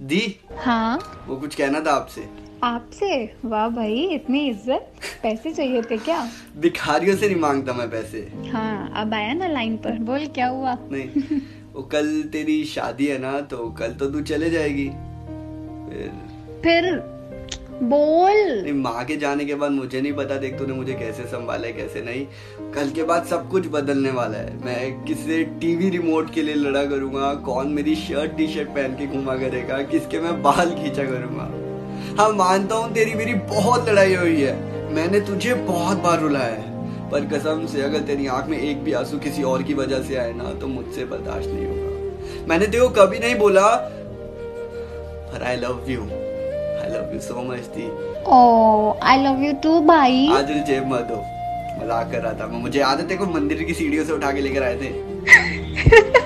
दी? हाँ। वो कुछ कहना था आपसे। आपसे? वाह भाई इतनी इज़्ज़त। पैसे चाहिए थे क्या? भिखारियों से नहीं माँगता मैं पैसे। हाँ अब आया ना लाइन पर। बोल क्या हुआ? नहीं वो कल तेरी शादी है ना तो कल तो तू चले जाएगी। फिर फिर बोल। नहीं, माँ के जाने के बाद मुझे नहीं पता, देख तूने मुझे कैसे संभाला है, कैसे नहीं। कल के बाद सब कुछ बदलने वाला है। मैं किससे टीवी रिमोट के लिए लड़ा करूँगा, कौन मेरी शर्ट टी शर्ट पहन के घुमा करेगा, किसके मैं बाल खींचा करूँगा। हाँ मानता हूँ तेरी मेरी बहुत लड़ाई हुई है, मैंने तुझे बहुत बार रुलाया है। पर कसम से अगर तेरी आँख में एक भी आँसू किसी और की वजह से आए ना तो मुझसे बर्दाश्त नहीं होगा। मैंने तेरे को कभी नहीं बोला, पर I love you I love you so much दी ओ आई लव यू टू भाई आज जेब मत दो। मज़ाक कर रहा था। मैं मुझे याद है तेरे को मंदिर की सीढ़ियों से उठा के लेकर आए थे।